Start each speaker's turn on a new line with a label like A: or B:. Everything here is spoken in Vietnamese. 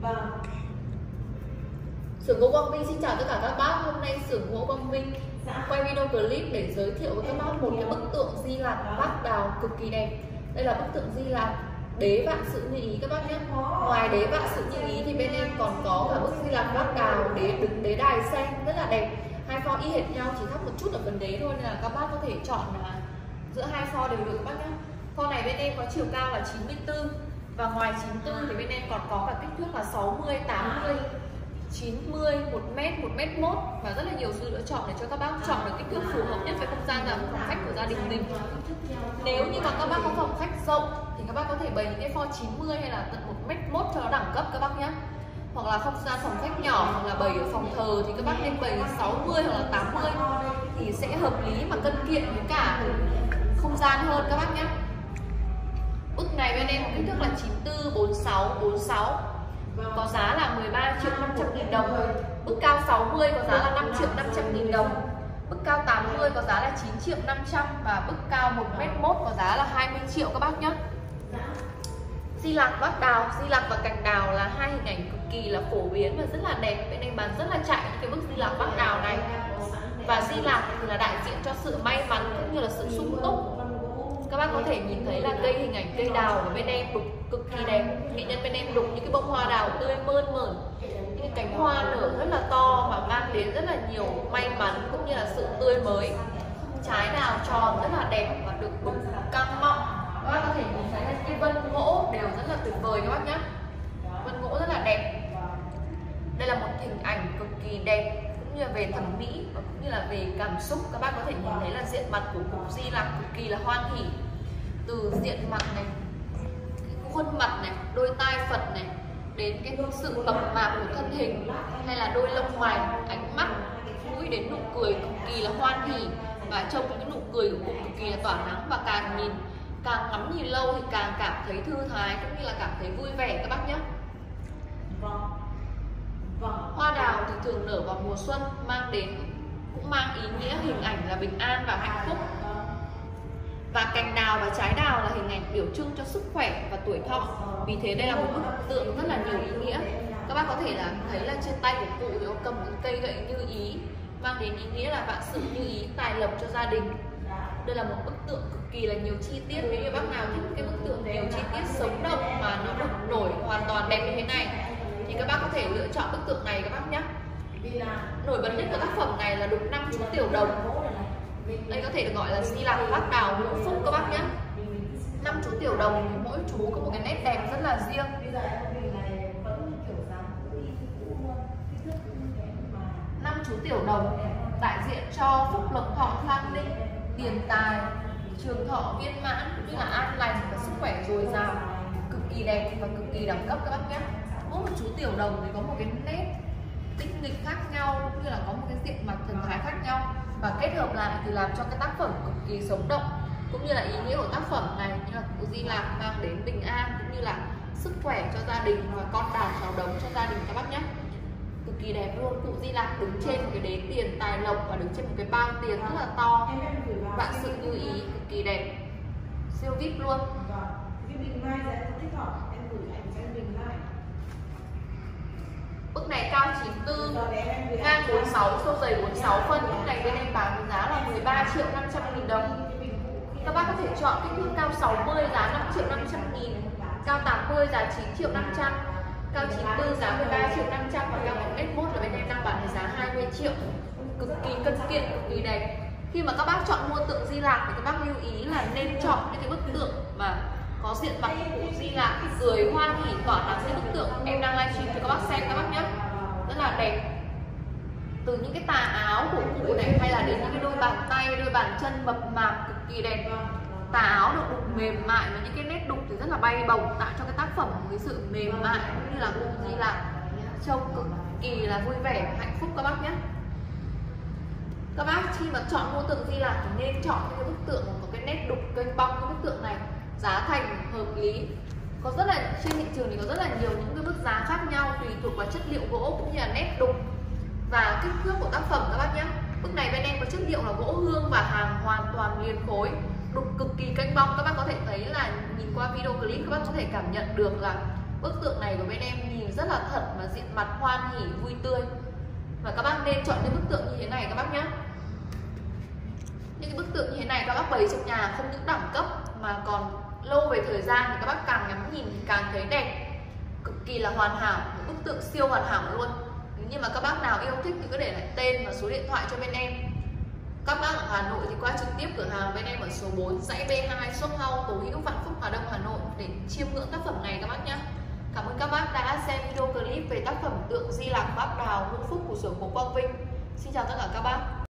A: vâng.
B: Sưởng gỗ Quang Vinh xin chào tất cả các bác. Hôm nay xưởng gỗ Quang Vinh
A: dạ.
B: quay video clip để giới thiệu với các bác một cái bức tượng Di Lặc bát đào cực kỳ đẹp. Đây là bức tượng Di Lặc đế vạn sự như ý các bác nhé. Ngoài đế vạn sự như ý thì bên em còn có cả bức Di Lặc bát đào đế đứng đế đài sen rất là đẹp. Hai pho y hệt nhau chỉ khác một chút ở phần đế thôi nên là các bác có thể chọn là giữa hai pho đều được các bác nhé. Pho này bên em có chiều cao là 94 và ngoài 94 thì bên em còn có cả kích thước là 60, 80 90, 1 m 1 m 1 và rất là nhiều sự lựa chọn để cho các bác chọn được kích thước phù hợp nhất với không gian và phòng khách của gia đình mình. Nếu như mà các bác có phòng khách rộng thì các bác có thể bày những cái pho 90 hay là tận 1 m 1 cho nó đẳng cấp các bác nhé. Hoặc là không gian phòng khách nhỏ hoặc là bày ở phòng thờ thì các bác nên bày 60 hoặc là 80 thì sẽ hợp lý mà cân kiện với cả không gian hơn các bác nhé. Bức này bên em có kích thước là 94, 46, 46 có giá là 13 triệu 500 nghìn đồng. Bức cao 60 có giá là 5 triệu 500 nghìn đồng. Bức cao 80 có giá là 9 triệu 500 Và bức cao 1m1 có giá là 20 triệu các bác nhé. Di lạc bát đào, di lạc và cành đào là hai hình ảnh cực kỳ là phổ biến và rất là đẹp. Bên em bán rất là chạy những cái bức di lạc bát đào này. Và di lạc thì là đại diện cho sự may mắn cũng như là sự sung túc các bác có thể nhìn thấy là cây hình ảnh cây đào của bên em đục cực kỳ đẹp. Nghệ nhân bên em đục những cái bông hoa đào tươi mơn mởn. Những cái cánh hoa nở rất là to và mang đến rất là nhiều may mắn cũng như là sự tươi mới. Trái đào tròn rất là đẹp và được đục căng mọng. Các bác có thể nhìn thấy là cái vân gỗ đều rất là tuyệt vời các bác nhé vân gỗ rất là đẹp đây là một hình ảnh cực kỳ đẹp cũng như là về thẩm mỹ và cũng như là về cảm xúc, các bác có thể nhìn thấy là diện mặt của cục di là cực kỳ là hoan hỉ. Từ diện mặt này khuôn mặt này, đôi tai phật này, đến cái sự mập mạp của thân hình, hay là đôi lông mày, ánh mắt, mũi đến nụ cười cực kỳ là hoan hỉ. Và trông những nụ cười của cụ cực kỳ là tỏa nắng và càng nhìn, càng ngắm nhìn lâu thì càng cảm thấy thư thái cũng như là cảm thấy vui vẻ, các bác nhé
A: vâng vâng
B: Hoa đào thì thường nở vào mùa xuân, mang đến, cũng mang ý nghĩa hình ảnh là bình an và hạnh phúc. Và cành đào và trái đào là hình ảnh biểu trưng cho sức khỏe và tuổi thọ. Vì thế đây là một bức tượng rất là nhiều ý nghĩa. Các bác có thể là thấy là trên tay của cụ thì có cầm một cây gậy như ý, mang đến ý nghĩa là vạn sự như ý tài lộc cho gia đình. Đây là một bức tượng cực kỳ là nhiều chi tiết. Nếu như bác nào thích cái bức tượng nhiều chi tiết sống động mà nó được nổi hoàn toàn đẹp như thế này, thì các bác có thể lựa chọn bức tượng này các bác nhé nổi bật nhất của tác phẩm này là đục năm chú tiểu đồng. Đây có thể được gọi là di lạc bát đào ngũ phúc các bác nhé. Năm chú tiểu đồng mỗi chú có một cái nét đẹp rất là riêng. Năm chú tiểu đồng đại diện cho phúc lộc thọ khang linh tiền tài trường thọ viên mãn cũng như là an lành và sức khỏe dồi dào. Cực kỳ đẹp và cực kỳ đẳng cấp các bác nhé. Mỗi một chú tiểu đồng thì có một cái nét tinh nghịch khác nhau, cũng như là có một cái diện mặt thần thái khác nhau, và kết hợp lại thì làm cho cái tác phẩm cực kỳ sống động, cũng như là ý nghĩa của tác phẩm này như là cụ Di Lạc mang đến bình an, cũng như là sức khỏe cho gia đình và con đàn cháu đống cho gia đình các bác nhé. Cực kỳ đẹp luôn, cụ Di Lạc đứng trên một cái đế tiền tài lộc và đứng trên một cái bao tiền rất là to. Vạn sự như ý, cực kỳ đẹp. Siêu vip luôn.
A: Vâng, cái bình mai sẽ thích hợp em gửi ảnh cho em bình mai
B: bức này cao 94 ngang 46 sâu dày 46 phân. Bức này bên em bán giá là 13 triệu 500 nghìn đồng. Các bác có thể chọn kích thước cao 60 giá 5 triệu 500 nghìn, cao 80 giá 9 triệu 500 cao 94 giá 13 triệu 500 và cao 1m1 là bên em đang bán với giá 20 triệu. Cực kỳ cân kiện cực kỳ đẹp. Khi mà các bác chọn mua tượng Di Lạc thì các bác lưu ý là nên chọn những cái bức tượng mà có diện mặt của Di là cười hoan hỉ tỏa nắng như bức tượng. Em đang livestream cho các bác xem, các bác nhé. Rất là đẹp. Từ những cái tà áo của cụ này, hay là đến những cái đôi bàn tay, đôi bàn chân mập mạp cực kỳ đẹp. Tà áo được đục mềm mại và những cái nét đục thì rất là bay bổng, tạo cho cái tác phẩm một cái sự mềm mại cũng như là cụ Di là trông cực kỳ là vui vẻ, hạnh phúc các bác nhé. Các bác khi mà chọn mua tượng Di Lạc thì nên chọn những cái bức tượng có cái nét đục kênh bong cái bức tượng này giá thành hợp lý. Có rất là, trên thị trường thì có rất là nhiều những cái mức giá khác nhau tùy thuộc vào chất liệu gỗ cũng như là nét đục. Và kích thước của tác phẩm các bác nhé bức này bên em có chất liệu là gỗ hương và hàng hoàn toàn liền khối, đục cực kỳ canh bong. Các bác có thể thấy là nhìn qua video clip các bác có thể cảm nhận được là bức tượng này của bên em nhìn rất là thật và diện mặt hoan hỉ, vui tươi. Và các bác nên chọn những bức tượng như thế này các bác nhé. Những cái bức tượng như thế này các bác bày trong nhà không những đẳng cấp mà còn lâu về thời gian thì các bác càng ngắm nhìn thì càng thấy đẹp. Cực kỳ là hoàn hảo, một bức tượng siêu hoàn hảo luôn. Nhưng mà các bác nào yêu thích thì cứ để lại tên và số điện thoại cho bên em. Các bác ở Hà Nội thì qua trực tiếp cửa hàng bên em ở số 4 dãy B2 shop house, Tố Hữu, Vạn Phúc, Hà Đông, Hà Nội để chiêm ngưỡng tác phẩm này các bác nhé. Cảm ơn các bác đã xem video clip về tác phẩm tượng Di Lạc Bác Đào hữu Phúc của xưởng cổ Quang Vinh. Xin chào tất cả các bác.